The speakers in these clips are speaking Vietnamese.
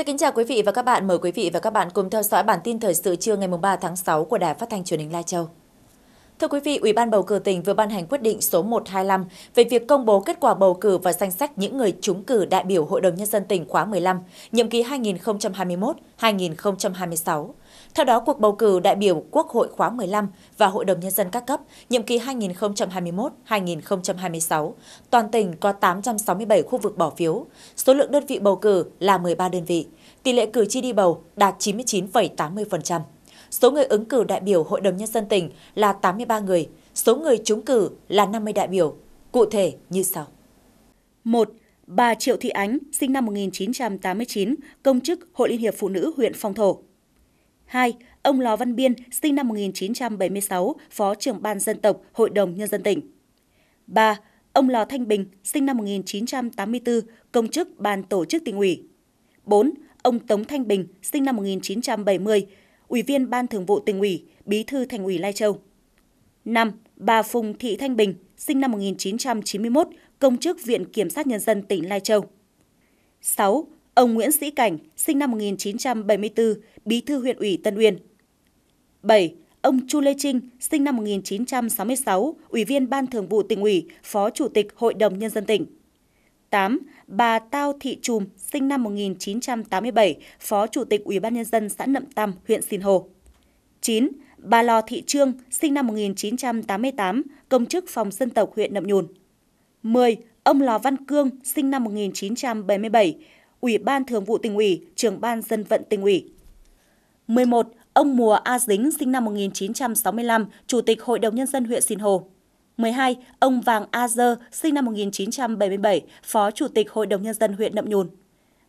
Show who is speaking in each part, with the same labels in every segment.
Speaker 1: Xin kính chào quý vị và các bạn. Mời quý vị và các bạn cùng theo dõi bản tin thời sự trưa ngày 3 tháng 6 của Đài Phát thanh Truyền hình Lai Châu. Thưa quý vị, Ủy ban bầu cử tỉnh vừa ban hành quyết định số 125 về việc công bố kết quả bầu cử và danh sách những người trúng cử đại biểu Hội đồng Nhân dân tỉnh khóa 15, nhiệm kỳ 2021-2026. Theo đó, cuộc bầu cử đại biểu Quốc hội khóa 15 và Hội đồng Nhân dân các cấp, nhiệm kỳ 2021-2026, toàn tỉnh có 867 khu vực bỏ phiếu, số lượng đơn vị bầu cử là 13 đơn vị, tỷ lệ cử tri đi bầu đạt 99,80%. Số người ứng cử đại biểu Hội đồng Nhân dân tỉnh là 83 người, số người trúng cử là 50 đại biểu. Cụ thể như sau.
Speaker 2: 1. Bà Triệu Thị Ánh, sinh năm 1989, công chức Hội Liên hiệp Phụ nữ huyện Phong Thổ. 2. Ông Lò Văn Biên, sinh năm 1976, Phó trưởng Ban Dân tộc Hội đồng Nhân dân tỉnh. 3. Ông Lò Thanh Bình, sinh năm 1984, công chức Ban Tổ chức tỉnh ủy. 4. Ông Tống Thanh Bình, sinh năm 1970, Ủy viên Ban Thường vụ tỉnh ủy, Bí thư Thành ủy Lai Châu. 5. Bà Phùng Thị Thanh Bình, sinh năm 1991, công chức Viện Kiểm sát Nhân dân tỉnh Lai Châu. 6. Ông Nguyễn Sĩ Cảnh, sinh năm 1974, Bí thư huyện ủy Tân Uyên. 7. Ông Chu Lê Trinh, sinh năm 1966, Ủy viên Ban Thường vụ tỉnh ủy, Phó Chủ tịch Hội đồng Nhân dân tỉnh. 8. Bà Tao Thị Trùm, sinh năm 1987, Phó Chủ tịch Ủy ban Nhân dân xã Nậm Tam, huyện Sinh Hồ. 9. Bà Lò Thị Trương, sinh năm 1988, công chức phòng dân tộc huyện Nậm Nhùn. 10. Ông Lò Văn Cương, sinh năm 1977, Ủy ban Thường vụ tỉnh ủy, trưởng ban dân vận tỉnh ủy. 11. Ông Mùa A Dính, sinh năm 1965, Chủ tịch Hội đồng Nhân dân huyện Sinh Hồ. 12. Ông Vàng A Dơ, sinh năm 1977, Phó Chủ tịch Hội đồng Nhân dân huyện Nậm Nhùn.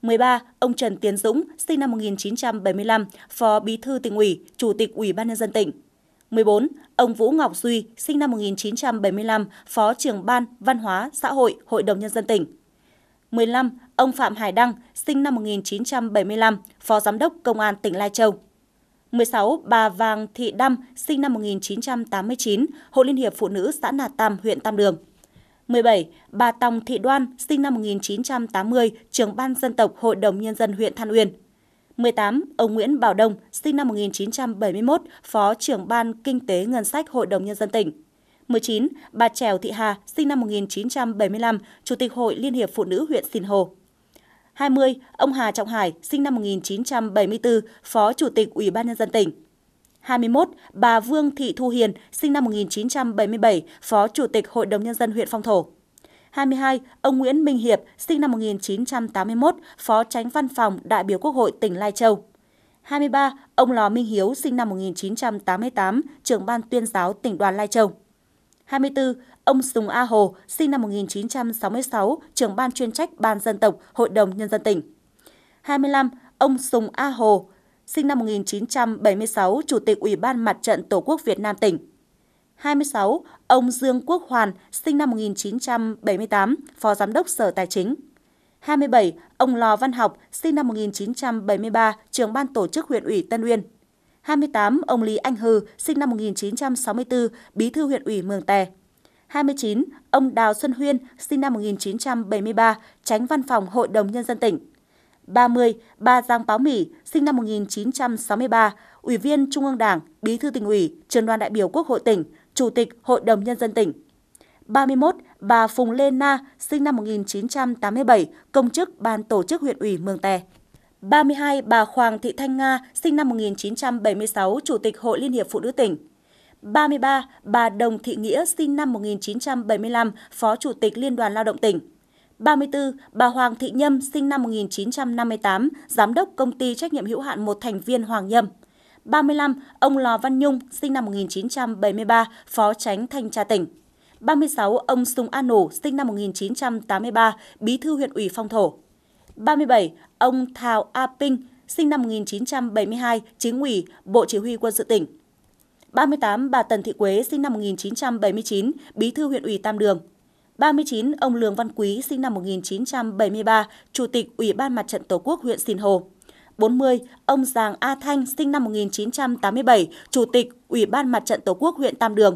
Speaker 2: 13. Ông Trần Tiến Dũng, sinh năm 1975, Phó Bí thư tỉnh ủy, Chủ tịch Ủy ban Nhân dân tỉnh. 14. Ông Vũ Ngọc Duy, sinh năm 1975, Phó trưởng Ban Văn hóa Xã hội Hội đồng Nhân dân tỉnh. 15. Ông Phạm Hải Đăng, sinh năm 1975, Phó Giám đốc Công an tỉnh Lai Châu. 16. Bà Vàng Thị Đăm, sinh năm 1989, Hội Liên hiệp Phụ nữ xã Nà Tam, huyện Tam Đường. 17. Bà Tòng Thị Đoan, sinh năm 1980, trưởng ban dân tộc Hội đồng Nhân dân huyện Than Uyên. 18. Ông Nguyễn Bảo Đông, sinh năm 1971, Phó trưởng ban Kinh tế Ngân sách Hội đồng Nhân dân tỉnh. 19. Bà Trèo Thị Hà, sinh năm 1975, Chủ tịch Hội Liên hiệp Phụ nữ huyện Sinh Hồ. 20. Ông Hà Trọng Hải, sinh năm 1974, Phó Chủ tịch Ủy ban Nhân dân tỉnh. 21. Bà Vương Thị Thu Hiền, sinh năm 1977, Phó Chủ tịch Hội đồng Nhân dân huyện Phong Thổ. 22. Ông Nguyễn Minh Hiệp, sinh năm 1981, Phó Tránh Văn phòng Đại biểu Quốc hội tỉnh Lai Châu. 23. Ông Lò Minh Hiếu, sinh năm 1988, trưởng ban tuyên giáo tỉnh đoàn Lai Châu. 24. Ông Sùng A Hồ, sinh năm 1966, trưởng ban chuyên trách Ban dân tộc, Hội đồng Nhân dân tỉnh. 25. Ông Sùng A Hồ, sinh năm 1976, Chủ tịch Ủy ban Mặt trận Tổ quốc Việt Nam tỉnh. 26. Ông Dương Quốc Hoàn, sinh năm 1978, Phó Giám đốc Sở Tài chính. 27. Ông Lò Văn Học, sinh năm 1973, trưởng ban tổ chức huyện ủy Tân Uyên. 28. Ông Lý Anh Hư, sinh năm 1964, bí thư huyện ủy Mường Tè. 29. Ông Đào Xuân Huyên, sinh năm 1973, tránh văn phòng Hội đồng Nhân dân tỉnh. 30. Bà Giang Báo Mỹ, sinh năm 1963, Ủy viên Trung ương Đảng, Bí thư tỉnh ủy, Trường đoàn đại biểu Quốc hội tỉnh, Chủ tịch Hội đồng Nhân dân tỉnh. 31. Bà Phùng Lê Na, sinh năm 1987, công chức Ban Tổ chức huyện ủy Mường Tè. 32. Bà Hoàng Thị Thanh Nga, sinh năm 1976, Chủ tịch Hội Liên hiệp Phụ nữ tỉnh. 33. Bà Đồng Thị Nghĩa, sinh năm 1975, Phó Chủ tịch Liên đoàn Lao động tỉnh. 34. Bà Hoàng Thị Nhâm, sinh năm 1958, Giám đốc Công ty Trách nhiệm hữu hạn một thành viên Hoàng Nhâm. 35. Ông Lò Văn Nhung, sinh năm 1973, Phó Tránh Thanh tra tỉnh. 36. Ông Sùng An Nổ, sinh năm 1983, Bí thư huyện ủy Phong Thổ. 37. Ông Thảo A Pinh, sinh năm 1972, Chính ủy, Bộ Chỉ huy Quân sự tỉnh. 38. Bà Tần Thị Quế, sinh năm 1979, Bí thư huyện ủy Tam Đường. 39. Ông Lương Văn Quý, sinh năm 1973, Chủ tịch Ủy ban Mặt trận Tổ quốc huyện Sìn Hồ. 40. Ông Giàng A Thanh, sinh năm 1987, Chủ tịch Ủy ban Mặt trận Tổ quốc huyện Tam Đường.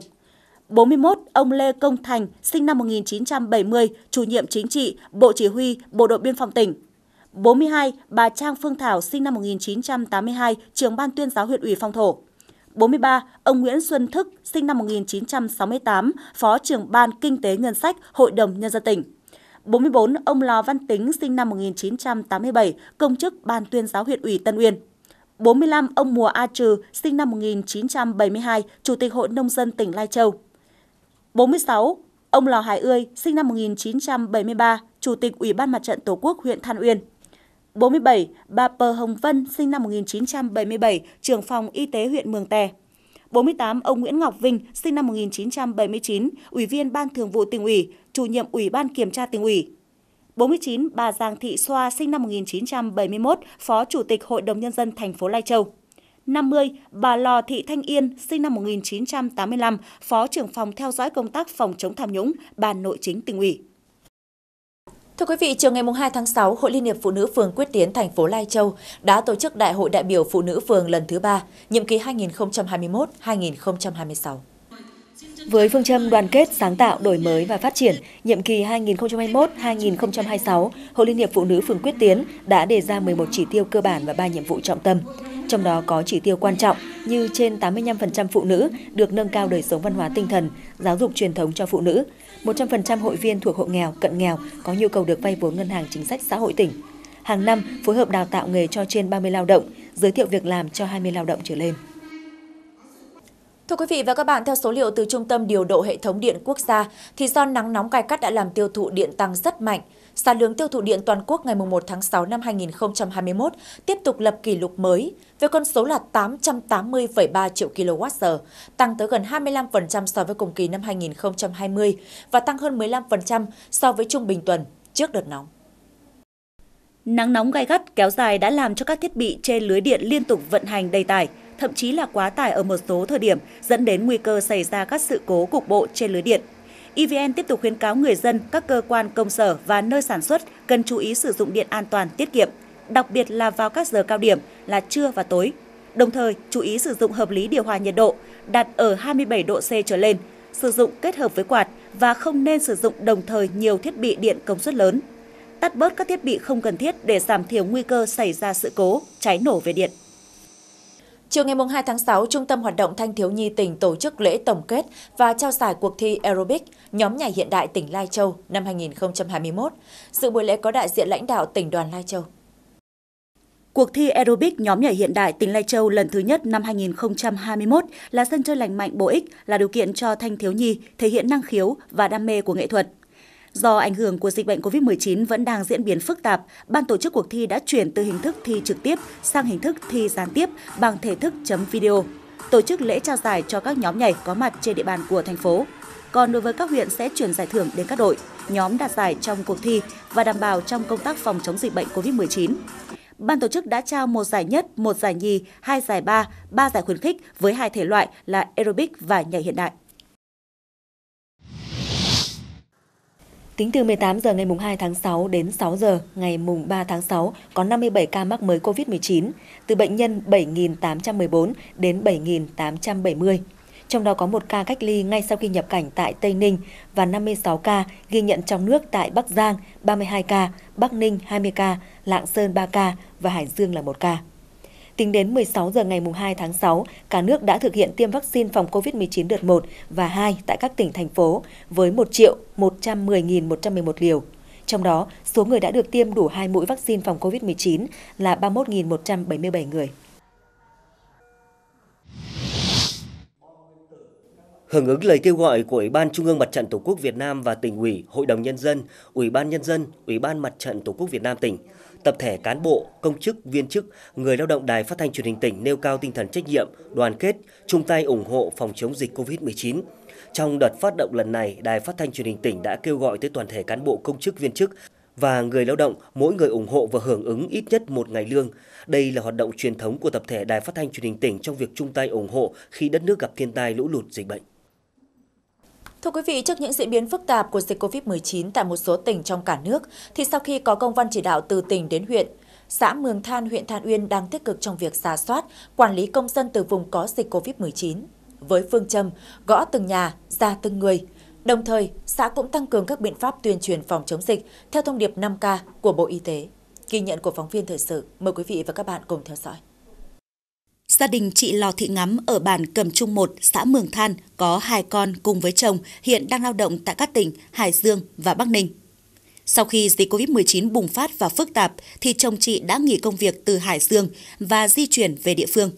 Speaker 2: 41. Ông Lê Công Thành, sinh năm 1970, Chủ nhiệm chính trị, Bộ Chỉ huy, Bộ đội Biên phòng tỉnh. 42. Bà Trang Phương Thảo sinh năm 1982, trưởng ban tuyên giáo huyện ủy Phong Thổ. 43. Ông Nguyễn Xuân Thức, sinh năm 1968, Phó trưởng Ban Kinh tế Ngân sách, Hội đồng Nhân dân tỉnh. 44. Ông Lò Văn Tính, sinh năm 1987, công chức Ban tuyên giáo huyện ủy Tân Uyên. 45. Ông Mùa A Trừ, sinh năm 1972, Chủ tịch Hội Nông dân tỉnh Lai Châu. 46. Ông Lò Hải Ươi, sinh năm 1973, Chủ tịch Ủy ban Mặt trận Tổ quốc huyện Than Uyên. 47. Bà Pờ Hồng Vân, sinh năm 1977, trưởng phòng y tế huyện Mường Tè. 48. Ông Nguyễn Ngọc Vinh, sinh năm 1979, Ủy viên Ban Thường vụ tỉnh ủy, chủ nhiệm Ủy ban Kiểm tra tỉnh ủy. 49. Bà Giàng Thị Xoa, sinh năm 1971, Phó Chủ tịch Hội đồng Nhân dân thành phố Lai Châu. 50. Bà Lò Thị Thanh Yên, sinh năm 1985, Phó trưởng phòng theo dõi công tác phòng chống tham nhũng, Ban Nội chính tỉnh ủy.
Speaker 1: Thưa quý vị, chiều ngày 2 tháng 6, Hội Liên hiệp Phụ nữ phường Quyết Tiến, thành phố Lai Châu đã tổ chức Đại hội đại biểu Phụ nữ phường lần thứ 3, nhiệm kỳ 2021-2026.
Speaker 3: Với phương châm đoàn kết, sáng tạo, đổi mới và phát triển, nhiệm kỳ 2021-2026, Hội Liên hiệp Phụ nữ phường Quyết Tiến đã đề ra 11 chỉ tiêu cơ bản và 3 nhiệm vụ trọng tâm. Trong đó có chỉ tiêu quan trọng như trên 85% phụ nữ được nâng cao đời sống văn hóa tinh thần, giáo dục truyền thống cho phụ nữ, 100% hội viên thuộc hộ nghèo, cận nghèo có nhu cầu được vay vốn ngân hàng chính sách xã hội tỉnh. Hàng năm phối hợp đào tạo nghề cho trên 30 lao động, giới thiệu việc làm cho 20 lao động trở lên.
Speaker 1: Thưa quý vị và các bạn, theo số liệu từ Trung tâm Điều độ Hệ thống Điện Quốc gia, thì do nắng nóng cay cắt đã làm tiêu thụ điện tăng rất mạnh. Sản lượng tiêu thụ điện toàn quốc ngày 1 tháng 6 năm 2021 tiếp tục lập kỷ lục mới với con số là 880,3 triệu kWh, tăng tới gần 25% so với cùng kỳ năm 2020 và tăng hơn 15% so với trung bình tuần trước đợt nóng.
Speaker 2: Nắng nóng gai gắt kéo dài đã làm cho các thiết bị trên lưới điện liên tục vận hành đầy tải, thậm chí là quá tải ở một số thời điểm, dẫn đến nguy cơ xảy ra các sự cố cục bộ trên lưới điện. EVN tiếp tục khuyến cáo người dân, các cơ quan công sở và nơi sản xuất cần chú ý sử dụng điện an toàn, tiết kiệm, đặc biệt là vào các giờ cao điểm là trưa và tối. Đồng thời, chú ý sử dụng hợp lý điều hòa nhiệt độ, đặt ở 27 độ C trở lên, sử dụng kết hợp với quạt và không nên sử dụng đồng thời nhiều thiết bị điện công suất lớn. Tắt bớt các thiết bị không cần thiết để giảm thiểu nguy cơ xảy ra sự cố, cháy nổ về điện.
Speaker 1: Chiều ngày 2 tháng 6, Trung tâm Hoạt động Thanh thiếu nhi tỉnh tổ chức lễ tổng kết và trao giải cuộc thi Aerobic nhóm nhảy hiện đại tỉnh Lai Châu năm 2021. Dự buổi lễ có đại diện lãnh đạo tỉnh đoàn Lai Châu.
Speaker 2: Cuộc thi Aerobic nhóm nhảy hiện đại tỉnh Lai Châu lần thứ nhất năm 2021 là sân chơi lành mạnh bổ ích, là điều kiện cho thanh thiếu nhi thể hiện năng khiếu và đam mê của nghệ thuật. Do ảnh hưởng của dịch bệnh COVID-19 vẫn đang diễn biến phức tạp, ban tổ chức cuộc thi đã chuyển từ hình thức thi trực tiếp sang hình thức thi gián tiếp bằng thể thức chấm video, tổ chức lễ trao giải cho các nhóm nhảy có mặt trên địa bàn của thành phố. Còn đối với các huyện sẽ chuyển giải thưởng đến các đội, nhóm đạt giải trong cuộc thi và đảm bảo trong công tác phòng chống dịch bệnh COVID-19. Ban tổ chức đã trao một giải nhất, một giải nhì, hai giải ba, ba giải khuyến khích với hai thể loại là aerobic và nhảy hiện đại.
Speaker 3: Tính từ 18 giờ ngày 2 tháng 6 đến 6 giờ ngày 3 tháng 6 có 57 ca mắc mới COVID-19, từ bệnh nhân 7.814 đến 7.870. Trong đó có một ca cách ly ngay sau khi nhập cảnh tại Tây Ninh và 56 ca ghi nhận trong nước tại Bắc Giang 32 ca, Bắc Ninh 20 ca, Lạng Sơn 3 ca và Hải Dương là 1 ca. Tính đến 16 giờ ngày 2 tháng 6, cả nước đã thực hiện tiêm vaccine phòng COVID-19 đợt 1 và 2 tại các tỉnh, thành phố với 1 triệu 110.111 liều. Trong đó, số người đã được tiêm đủ 2 mũi vaccine phòng COVID-19 là 31.177 người.
Speaker 4: Hưởng ứng lời kêu gọi của Ủy ban Trung ương Mặt trận Tổ quốc Việt Nam và tỉnh ủy, Hội đồng Nhân dân, Ủy ban Nhân dân, Ủy ban Mặt trận Tổ quốc Việt Nam tỉnh, tập thể cán bộ, công chức, viên chức, người lao động đài phát thanh truyền hình tỉnh nêu cao tinh thần trách nhiệm, đoàn kết, chung tay ủng hộ phòng chống dịch COVID-19. Trong đợt phát động lần này, Đài Phát thanh Truyền hình tỉnh đã kêu gọi tới toàn thể cán bộ công chức viên chức và người lao động mỗi người ủng hộ và hưởng ứng ít nhất một ngày lương. Đây là hoạt động truyền thống của tập thể Đài Phát thanh Truyền hình tỉnh trong việc chung tay ủng hộ khi đất nước gặp thiên tai lũ lụt dịch bệnh.
Speaker 1: Thưa quý vị, trước những diễn biến phức tạp của dịch COVID-19 tại một số tỉnh trong cả nước, thì sau khi có công văn chỉ đạo từ tỉnh đến huyện, xã Mường Than, huyện Than Uyên đang tích cực trong việc giả soát, quản lý công dân từ vùng có dịch COVID-19. Với phương châm gõ từng nhà, ra từng người, đồng thời xã cũng tăng cường các biện pháp tuyên truyền phòng chống dịch theo thông điệp 5K của Bộ Y tế. Ghi nhận của phóng viên thời sự, mời quý vị và các bạn cùng theo dõi.
Speaker 2: Gia đình chị Lò Thị Ngắm ở bản Cầm Trung 1, xã Mường Than có hai con cùng với chồng hiện đang lao động tại các tỉnh Hải Dương và Bắc Ninh. Sau khi dịch COVID-19 bùng phát và phức tạp, thì chồng chị đã nghỉ công việc từ Hải Dương và di chuyển về địa phương.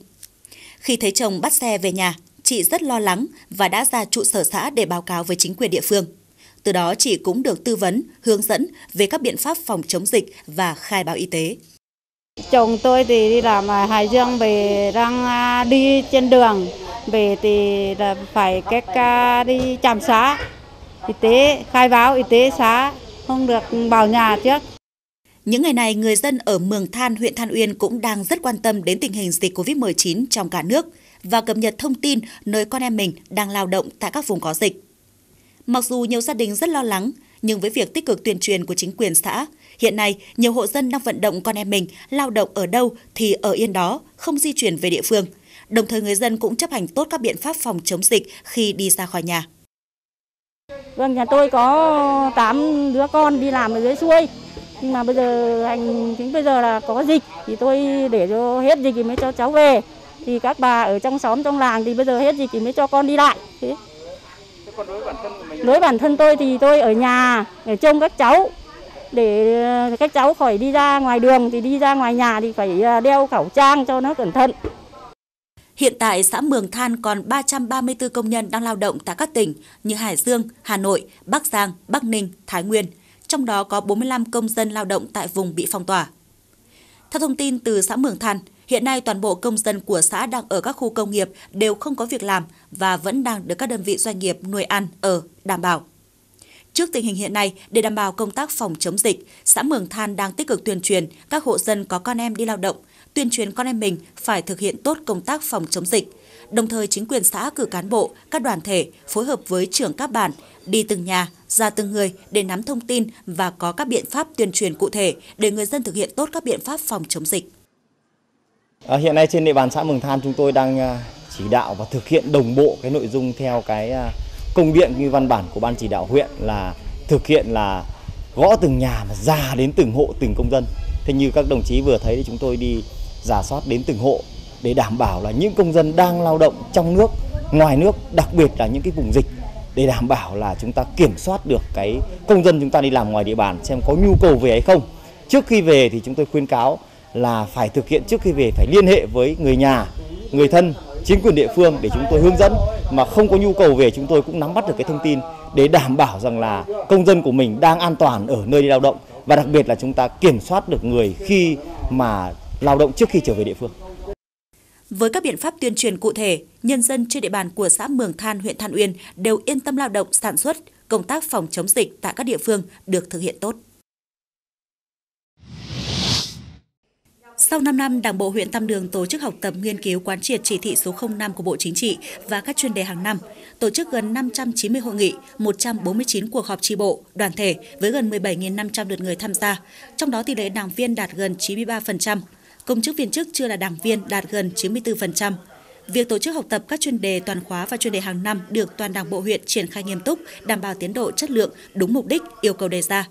Speaker 2: Khi thấy chồng bắt xe về nhà, chị rất lo lắng và đã ra trụ sở xã để báo cáo với chính quyền địa phương. Từ đó chị cũng được tư vấn, hướng dẫn về các biện pháp phòng chống dịch và khai báo y tế.
Speaker 5: Chồng tôi thì đi làm ở Hải Dương về đang à, đi trên đường về thì là phải cách à, đi trạm xá y tế khai báo y tế xá không được vào nhà trước.
Speaker 2: Những ngày này, người dân ở Mường Than, huyện Than Uyên cũng đang rất quan tâm đến tình hình dịch COVID-19 trong cả nước và cập nhật thông tin nơi con em mình đang lao động tại các vùng có dịch. Mặc dù nhiều gia đình rất lo lắng, nhưng với việc tích cực tuyên truyền của chính quyền xã, hiện nay nhiều hộ dân đang vận động con em mình lao động ở đâu thì ở yên đó, không di chuyển về địa phương. Đồng thời người dân cũng chấp hành tốt các biện pháp phòng chống dịch khi đi ra khỏi nhà.
Speaker 5: Vâng, nhà tôi có 8 đứa con đi làm ở dưới xuôi. Nhưng mà bây giờ hành chính bây giờ là có dịch thì tôi để cho hết dịch thì mới cho cháu về. Thì các bà ở trong xóm trong làng thì bây giờ hết dịch thì mới cho con đi lại. Thế. Đối bản thân tôi thì tôi ở nhà để trông các cháu để ờ, các cháu khỏi đi ra ngoài đường thì đi ra ngoài nhà thì phải ờ, đeo khẩu trang cho nó cẩn thận.
Speaker 2: Hiện tại, xã Mường Than còn 334 công nhân đang lao động tại các tỉnh như Hải Dương, Hà Nội, Bắc Giang, Bắc Ninh, Thái Nguyên. Trong đó có 45 công dân lao động tại vùng bị phong tỏa. Theo thông tin từ xã Mường Than, hiện nay toàn bộ công dân của xã đang ở các khu công nghiệp đều không có việc làm và vẫn đang được các đơn vị doanh nghiệp nuôi ăn, ở, đảm bảo. Trước tình hình hiện nay, để đảm bảo công tác phòng chống dịch, xã Mường Than đang tích cực tuyên truyền các hộ dân có con em đi lao động, tuyên truyền con em mình phải thực hiện tốt công tác phòng chống dịch. Đồng thời chính quyền xã cử cán bộ, các đoàn thể phối hợp với trưởng các bản đi từng nhà, ra từng người để nắm thông tin và có các biện pháp tuyên truyền cụ thể để người dân thực hiện tốt các biện pháp phòng chống dịch.
Speaker 6: À, hiện nay trên địa bàn xã Mường Than chúng tôi đang à, chỉ đạo và thực hiện đồng bộ cái nội dung theo cái à, công điện như văn bản của ban chỉ đạo huyện là thực hiện là gõ từng nhà mà ra đến từng hộ từng công dân. Thế như các đồng chí vừa thấy thì chúng tôi đi giả soát đến từng hộ để đảm bảo là những công dân đang lao động trong nước, ngoài nước, đặc biệt là những cái vùng dịch để đảm bảo là chúng ta kiểm soát được cái công dân chúng ta đi làm ngoài địa bàn xem có nhu cầu về hay không. Trước khi về thì chúng tôi khuyên cáo là phải thực hiện trước khi về phải liên hệ với người nhà, người thân, chính quyền địa phương để chúng tôi hướng dẫn mà không có nhu cầu về chúng tôi cũng nắm bắt được cái thông tin để đảm bảo rằng là công dân của mình đang an toàn ở nơi đi lao động và đặc biệt là chúng ta kiểm soát được người khi mà lao động trước khi trở về địa phương.
Speaker 2: Với các biện pháp tuyên truyền cụ thể, nhân dân trên địa bàn của xã Mường Than, huyện Than Uyên đều yên tâm lao động, sản xuất, công tác phòng chống dịch tại các địa phương được thực hiện tốt. Sau 5 năm, Đảng bộ huyện Tam Đường tổ chức học tập nghiên cứu quán triệt chỉ thị số 05 của Bộ Chính trị và các chuyên đề hàng năm, tổ chức gần 590 hội nghị, 149 cuộc họp tri bộ, đoàn thể với gần 17.500 lượt người tham gia, trong đó tỷ lệ đảng viên đạt gần 93%, công chức viên chức chưa là đảng viên đạt gần 94%. Việc tổ chức học tập các chuyên đề toàn khóa và chuyên đề hàng năm được toàn đảng bộ huyện triển khai nghiêm túc, đảm bảo tiến độ chất lượng, đúng mục đích, yêu cầu đề ra.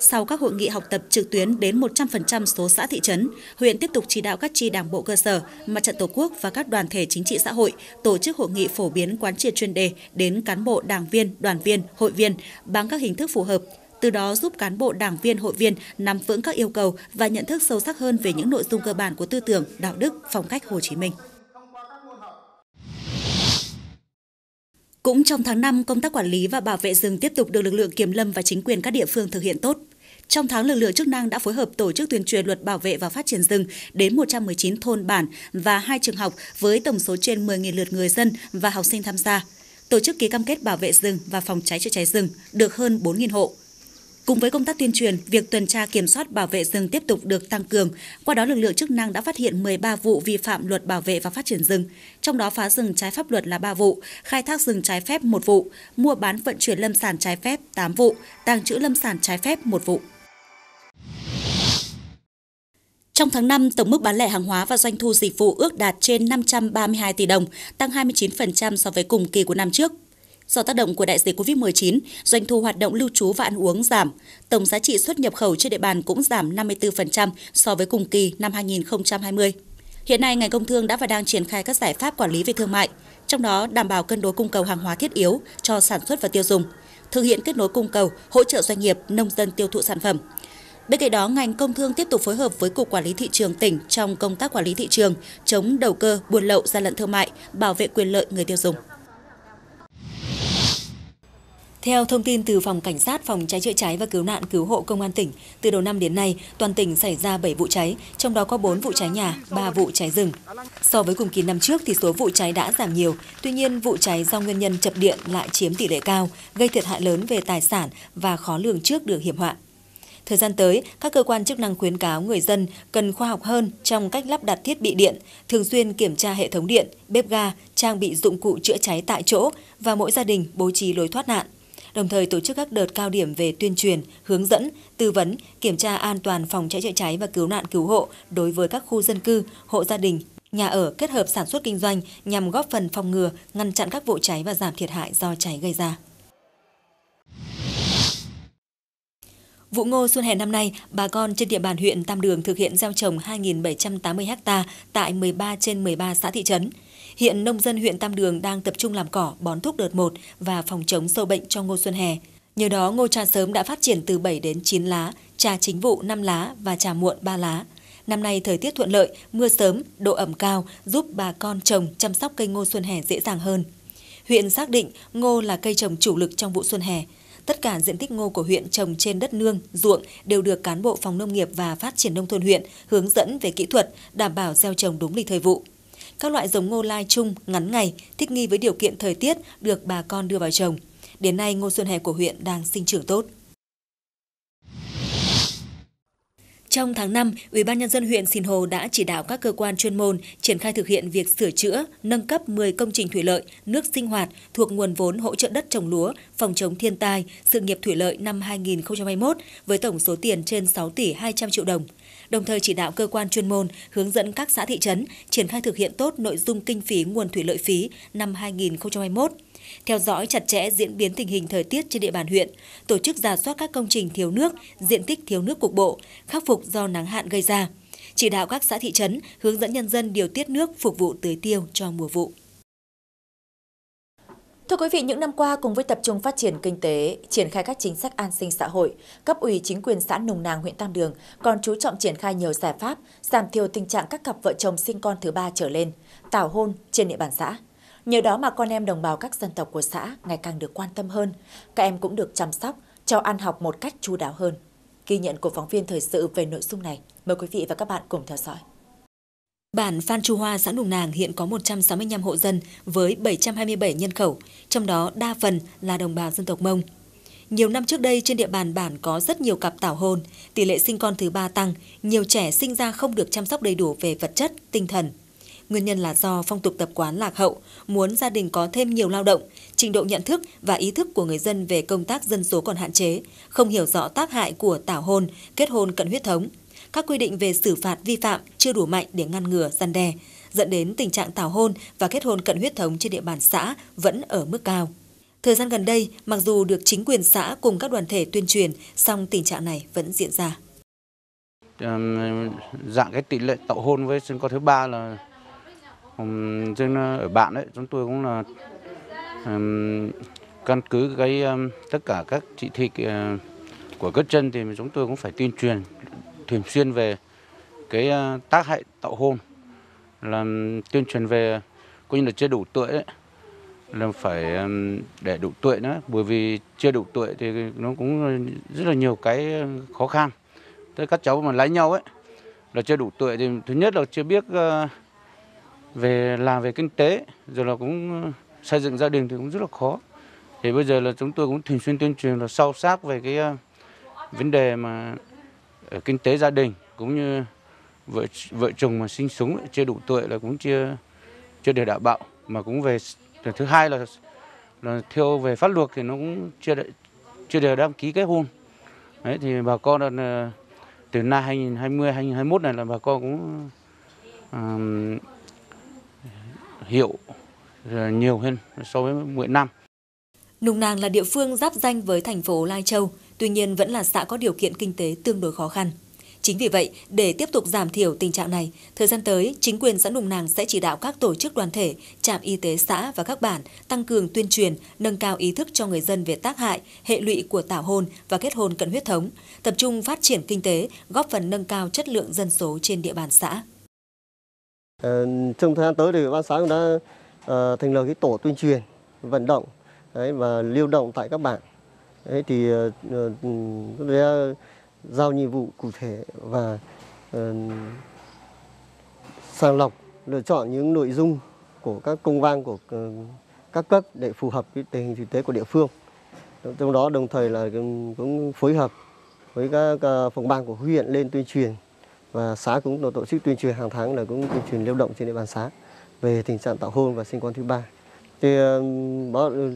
Speaker 2: Sau các hội nghị học tập trực tuyến đến 100% số xã thị trấn, huyện tiếp tục chỉ đạo các chi đảng bộ cơ sở, mặt trận Tổ quốc và các đoàn thể chính trị xã hội tổ chức hội nghị phổ biến quán triệt chuyên đề đến cán bộ đảng viên, đoàn viên, hội viên bằng các hình thức phù hợp, từ đó giúp cán bộ đảng viên hội viên nắm vững các yêu cầu và nhận thức sâu sắc hơn về những nội dung cơ bản của tư tưởng, đạo đức, phong cách Hồ Chí Minh. Cũng trong tháng 5, công tác quản lý và bảo vệ rừng tiếp tục được lực lượng kiểm lâm và chính quyền các địa phương thực hiện tốt. Trong tháng, lực lượng chức năng đã phối hợp tổ chức tuyên truyền luật bảo vệ và phát triển rừng đến 119 thôn bản và hai trường học với tổng số trên 10.000 lượt người dân và học sinh tham gia. Tổ chức ký cam kết bảo vệ rừng và phòng cháy chữa cháy rừng được hơn 4.000 hộ. Cùng với công tác tuyên truyền, việc tuần tra kiểm soát bảo vệ rừng tiếp tục được tăng cường. Qua đó, lực lượng chức năng đã phát hiện 13 vụ vi phạm luật bảo vệ và phát triển rừng, trong đó phá rừng trái pháp luật là 3 vụ, khai thác rừng trái phép 1 vụ, mua bán vận chuyển lâm sản trái phép 8 vụ, tàng trữ lâm sản trái phép 1 vụ. Trong tháng 5, tổng mức bán lẻ hàng hóa và doanh thu dịch vụ ước đạt trên 532 tỷ đồng, tăng 29% so với cùng kỳ của năm trước. Do tác động của đại dịch COVID-19, doanh thu hoạt động lưu trú và ăn uống giảm. Tổng giá trị xuất nhập khẩu trên địa bàn cũng giảm 54% so với cùng kỳ năm 2020. Hiện nay, ngành công thương đã và đang triển khai các giải pháp quản lý về thương mại, trong đó đảm bảo cân đối cung cầu hàng hóa thiết yếu cho sản xuất và tiêu dùng, thực hiện kết nối cung cầu, hỗ trợ doanh nghiệp, nông dân tiêu thụ sản phẩm. Bên cạnh đó, ngành công thương tiếp tục phối hợp với Cục Quản lý Thị trường tỉnh trong công tác quản lý thị trường, chống đầu cơ, buôn lậu, gian lận thương mại, bảo vệ quyền lợi người tiêu dùng.
Speaker 3: Theo thông tin từ Phòng Cảnh sát Phòng cháy chữa cháy và Cứu nạn Cứu hộ Công an tỉnh, từ đầu năm đến nay, toàn tỉnh xảy ra 7 vụ cháy, trong đó có 4 vụ cháy nhà, 3 vụ cháy rừng. So với cùng kỳ năm trước thì số vụ cháy đã giảm nhiều, tuy nhiên vụ cháy do nguyên nhân chập điện lại chiếm tỷ lệ cao, gây thiệt hại lớn về tài sản và khó lường trước được hiểm họa. Thời gian tới, các cơ quan chức năng khuyến cáo người dân cần khoa học hơn trong cách lắp đặt thiết bị điện, thường xuyên kiểm tra hệ thống điện, bếp ga, trang bị dụng cụ chữa cháy tại chỗ và mỗi gia đình bố trí lối thoát nạn đồng thời tổ chức các đợt cao điểm về tuyên truyền, hướng dẫn, tư vấn, kiểm tra an toàn phòng cháy chữa cháy và cứu nạn cứu hộ đối với các khu dân cư, hộ gia đình, nhà ở kết hợp sản xuất kinh doanh nhằm góp phần phòng ngừa, ngăn chặn các vụ cháy và giảm thiệt hại do cháy gây ra. Vụ ngô xuân hè năm nay, bà con trên địa bàn huyện Tam Đường thực hiện gieo trồng 2.780 ha tại 13 trên 13 xã thị trấn. Hiện nông dân huyện Tam Đường đang tập trung làm cỏ, bón thuốc đợt 1 và phòng chống sâu bệnh cho ngô xuân hè. Nhờ đó, ngô trà sớm đã phát triển từ 7 đến 9 lá, trà chính vụ 5 lá và trà muộn 3 lá. Năm nay thời tiết thuận lợi, mưa sớm, độ ẩm cao giúp bà con trồng chăm sóc cây ngô xuân hè dễ dàng hơn. Huyện xác định ngô là cây trồng chủ lực trong vụ xuân hè. Tất cả diện tích ngô của huyện trồng trên đất nương, ruộng đều được cán bộ phòng nông nghiệp và phát triển nông thôn huyện hướng dẫn về kỹ thuật, đảm bảo gieo trồng đúng lịch thời vụ. Các loại giống ngô lai chung, ngắn ngày, thích nghi với điều kiện thời tiết được bà con đưa vào trồng. Đến nay, ngô xuân hè của huyện đang sinh trưởng tốt. Trong tháng 5, Ủy ban nhân dân huyện Sìn Hồ đã chỉ đạo các cơ quan chuyên môn triển khai thực hiện việc sửa chữa, nâng cấp 10 công trình thủy lợi, nước sinh hoạt thuộc nguồn vốn hỗ trợ đất trồng lúa, phòng chống thiên tai, sự nghiệp thủy lợi năm 2021 với tổng số tiền trên 6 tỷ 200 triệu đồng đồng thời chỉ đạo cơ quan chuyên môn hướng dẫn các xã thị trấn triển khai thực hiện tốt nội dung kinh phí nguồn thủy lợi phí năm 2021 theo dõi chặt chẽ diễn biến tình hình thời tiết trên địa bàn huyện, tổ chức giả soát các công trình thiếu nước, diện tích thiếu nước cục bộ, khắc phục do nắng hạn gây ra. Chỉ đạo các xã thị trấn hướng dẫn nhân dân điều tiết nước phục vụ tưới tiêu cho mùa vụ.
Speaker 1: Thưa quý vị, những năm qua cùng với tập trung phát triển kinh tế, triển khai các chính sách an sinh xã hội, cấp ủy chính quyền xã Nùng Nàng, huyện Tam Đường còn chú trọng triển khai nhiều giải pháp giảm thiểu tình trạng các cặp vợ chồng sinh con thứ ba trở lên, tảo hôn trên địa bàn xã. Nhờ đó mà con em đồng bào các dân tộc của xã ngày càng được quan tâm hơn, các em cũng được chăm sóc, cho ăn học một cách chu đáo hơn. Ghi nhận của phóng viên thời sự về nội dung này, mời quý vị và các bạn cùng theo dõi.
Speaker 3: Bản Phan Chu Hoa, xã Nùng Nàng hiện có 165 hộ dân với 727 nhân khẩu, trong đó đa phần là đồng bào dân tộc Mông. Nhiều năm trước đây trên địa bàn bản có rất nhiều cặp tảo hôn, tỷ lệ sinh con thứ ba tăng, nhiều trẻ sinh ra không được chăm sóc đầy đủ về vật chất, tinh thần. Nguyên nhân là do phong tục tập quán lạc hậu, muốn gia đình có thêm nhiều lao động, trình độ nhận thức và ý thức của người dân về công tác dân số còn hạn chế, không hiểu rõ tác hại của tảo hôn, kết hôn cận huyết thống – các quy định về xử phạt vi phạm chưa đủ mạnh để ngăn ngừa, gian đe, dẫn đến tình trạng tảo hôn và kết hôn cận huyết thống trên địa bàn xã vẫn ở mức cao. Thời gian gần đây, mặc dù được chính quyền xã cùng các đoàn thể tuyên truyền, song tình trạng này vẫn diễn ra.
Speaker 7: Dạng cái tỷ lệ tảo hôn với sinh con thứ ba là trên ờ, ở bạn đấy, chúng tôi cũng là um, căn cứ cái um, tất cả các chỉ thị uh, của cấp trên thì chúng tôi cũng phải tuyên truyền thường xuyên về cái à, tác hại tạo hôn là tuyên truyền về coi như là chưa đủ tuổi ấy, là phải à, để đủ tuổi nữa. Bởi vì chưa đủ tuổi thì nó cũng rất là nhiều cái khó khăn. Tới các cháu mà lấy nhau ấy là chưa đủ tuổi thì thứ nhất là chưa biết à, về làm về kinh tế rồi là cũng xây dựng gia đình thì cũng rất là khó. Thì bây giờ là chúng tôi cũng thường xuyên tuyên truyền là sâu sắc về cái vấn đề mà Ờ, kinh tế gia đình cũng như vợ vợ chồng mà sinh sống chưa đủ tuổi là cũng chưa chưa được đảm bảo. Mà cũng về thứ hai là là theo về pháp luật thì nó cũng chưa được, chưa được đăng ký kết hôn. Đấy thì bà con là ờ, từ năm 2020 2021 này là bà con cũng um, hiểu ờ, nhiều hơn so với mỗi năm.
Speaker 3: Nùng Nàng là địa phương giáp danh với thành phố Lai Châu, tuy nhiên vẫn là xã có điều kiện kinh tế tương đối khó khăn. Chính vì vậy, để tiếp tục giảm thiểu tình trạng này, thời gian tới, chính quyền xã Nùng Nàng sẽ chỉ đạo các tổ chức đoàn thể, trạm y tế xã và các bản tăng cường tuyên truyền, nâng cao ý thức cho người dân về tác hại, hệ lụy của tảo hôn và kết hôn cận huyết thống, tập trung phát triển kinh tế, góp phần nâng cao chất lượng dân số trên địa bàn xã.
Speaker 8: Ừ, trong thời gian tới thì ban xã cũng đã uh, thành lập cái tổ tuyên truyền, vận động đấy, và lưu động tại các bản. Đấy, thì uh, giao nhiệm vụ cụ thể và uh, sàng lọc lựa chọn những nội dung của các công văn của uh, các cấp để phù hợp với tình hình thực tế của địa phương. Trong đó đồng thời là cũng phối hợp với các uh, phòng ban của huyện lên tuyên truyền và xã cũng tổ chức tuyên truyền hàng tháng là cũng tuyên truyền lưu động trên địa bàn xã về tình trạng tảo hôn và sinh con thứ ba. Thì ờ,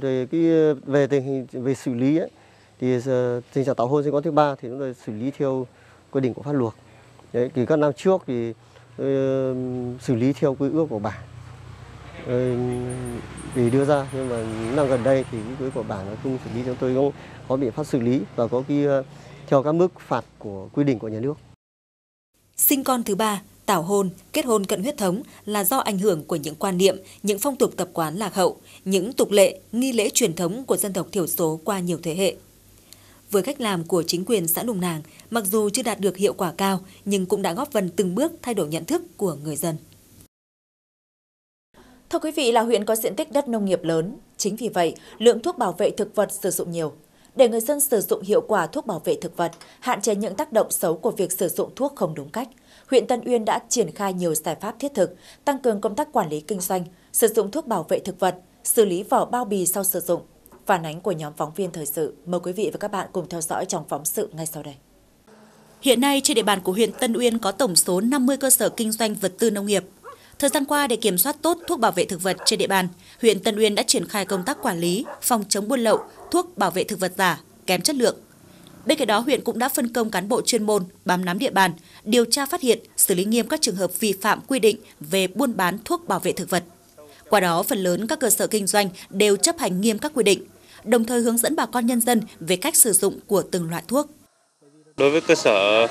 Speaker 8: về ừ, cái ờ, về tình hình về xử lý ấy, thì ờ, tình trạng tảo hôn sinh con thứ ba thì chúng tôi xử lý theo quy định của pháp luật. Đấy, thì các năm trước thì uh, xử lý theo quy ước của bản uh, để đưa ra nhưng mà năm gần đây thì quy ước của bản nó không xử lý chúng tôi cũng có biện pháp xử lý và có cái uh, theo các mức phạt của quy định của nhà nước.
Speaker 3: Sinh con thứ ba, tảo hôn, kết hôn cận huyết thống là do ảnh hưởng của những quan niệm, những phong tục tập quán lạc hậu, những tục lệ, nghi lễ truyền thống của dân tộc thiểu số qua nhiều thế hệ. Với cách làm của chính quyền xã Lùng Nàng, mặc dù chưa đạt được hiệu quả cao, nhưng cũng đã góp phần từng bước thay đổi nhận thức của người dân.
Speaker 1: Thưa quý vị, là huyện có diện tích đất nông nghiệp lớn. Chính vì vậy, lượng thuốc bảo vệ thực vật sử dụng nhiều. Để người dân sử dụng hiệu quả thuốc bảo vệ thực vật, hạn chế những tác động xấu của việc sử dụng thuốc không đúng cách, huyện Tân Uyên đã triển khai nhiều giải pháp thiết thực, tăng cường công tác quản lý kinh doanh, sử dụng thuốc bảo vệ thực vật, xử lý vỏ bao bì sau sử dụng. Phản ánh của nhóm phóng viên thời sự. Mời quý vị và các bạn cùng theo dõi trong phóng sự ngay sau đây.
Speaker 2: Hiện nay trên địa bàn của huyện Tân Uyên có tổng số 50 cơ sở kinh doanh vật tư nông nghiệp. Thời gian qua để kiểm soát tốt thuốc bảo vệ thực vật trên địa bàn, huyện Tân Uyên đã triển khai công tác quản lý, phòng chống buôn lậu, thuốc bảo vệ thực vật giả, kém chất lượng. Bên cạnh đó, huyện cũng đã phân công cán bộ chuyên môn bám nắm địa bàn, điều tra phát hiện, xử lý nghiêm các trường hợp vi phạm quy định về buôn bán thuốc bảo vệ thực vật. Qua đó, phần lớn các cơ sở kinh doanh đều chấp hành nghiêm các quy định, đồng thời hướng dẫn bà con nhân dân về cách sử dụng của từng loại thuốc.
Speaker 9: Đối với cơ sở,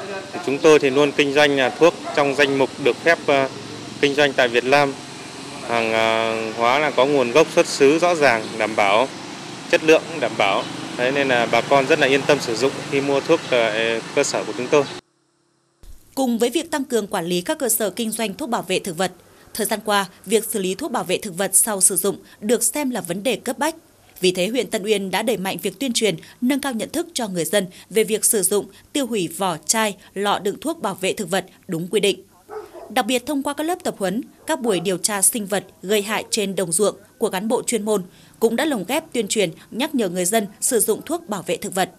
Speaker 9: chúng tôi thì luôn kinh doanh à, thuốc trong danh mục được phép à, kinh doanh tại Việt Nam. Hàng à, hóa là có nguồn gốc xuất xứ rõ ràng, đảm bảo chất lượng đảm bảo. Đấy, nên là bà con rất là yên tâm sử dụng khi mua thuốc tại cơ sở của chúng tôi.
Speaker 2: Cùng với việc tăng cường quản lý các cơ sở kinh doanh thuốc bảo vệ thực vật, thời gian qua, việc xử lý thuốc bảo vệ thực vật sau sử dụng được xem là vấn đề cấp bách. Vì thế, huyện Tân Uyên đã đẩy mạnh việc tuyên truyền, nâng cao nhận thức cho người dân về việc sử dụng, tiêu hủy vỏ chai, lọ đựng thuốc bảo vệ thực vật đúng quy định. Đặc biệt thông qua các lớp tập huấn, các buổi điều tra sinh vật gây hại trên đồng ruộng của cán bộ chuyên môn cũng đã lồng ghép tuyên truyền nhắc nhở người dân sử dụng thuốc bảo vệ thực vật.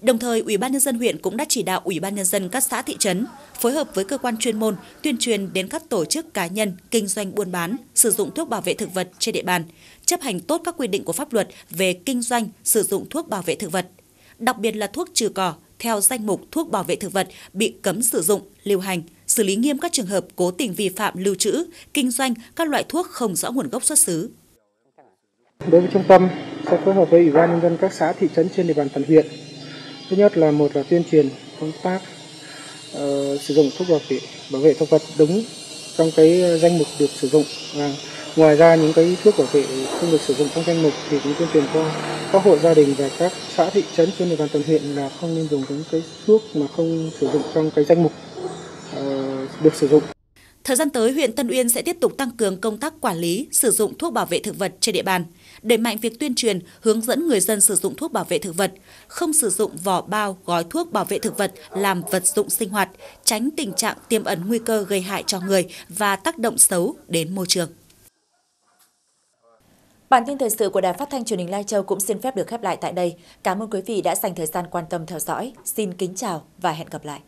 Speaker 2: Đồng thời, Ủy ban nhân dân huyện cũng đã chỉ đạo Ủy ban nhân dân các xã thị trấn phối hợp với cơ quan chuyên môn tuyên truyền đến các tổ chức cá nhân kinh doanh buôn bán sử dụng thuốc bảo vệ thực vật trên địa bàn, chấp hành tốt các quy định của pháp luật về kinh doanh sử dụng thuốc bảo vệ thực vật, đặc biệt là thuốc trừ cỏ theo danh mục thuốc bảo vệ thực vật bị cấm sử dụng, lưu hành, xử lý nghiêm các trường hợp cố tình vi phạm lưu trữ, kinh doanh các loại thuốc không rõ nguồn gốc xuất xứ.
Speaker 10: Đối với trung tâm sẽ phối hợp với Ủy ban nhân dân các xã thị trấn trên địa bàn toàn huyện. Thứ nhất là một là tuyên truyền công tác uh, sử dụng thuốc bảo vệ bảo vệ thực vật đúng trong cái danh mục được sử dụng và ngoài ra những cái thuốc bảo vệ không được sử dụng trong danh mục thì cũng tuyên truyền cho các hộ gia đình và các xã thị trấn trên địa bàn toàn huyện là không nên dùng những cái thuốc mà không sử dụng trong cái danh mục uh, được sử dụng.
Speaker 2: Thời gian tới, huyện Tân Uyên sẽ tiếp tục tăng cường công tác quản lý, sử dụng thuốc bảo vệ thực vật trên địa bàn, đẩy mạnh việc tuyên truyền, hướng dẫn người dân sử dụng thuốc bảo vệ thực vật, không sử dụng vỏ bao, gói thuốc bảo vệ thực vật làm vật dụng sinh hoạt, tránh tình trạng tiềm ẩn nguy cơ gây hại cho người và tác động xấu đến môi trường.
Speaker 1: Bản tin thời sự của Đài Phát thanh Truyền hình Lai Châu cũng xin phép được khép lại tại đây. Cảm ơn quý vị đã dành thời gian quan tâm theo dõi. Xin kính chào và hẹn gặp lại.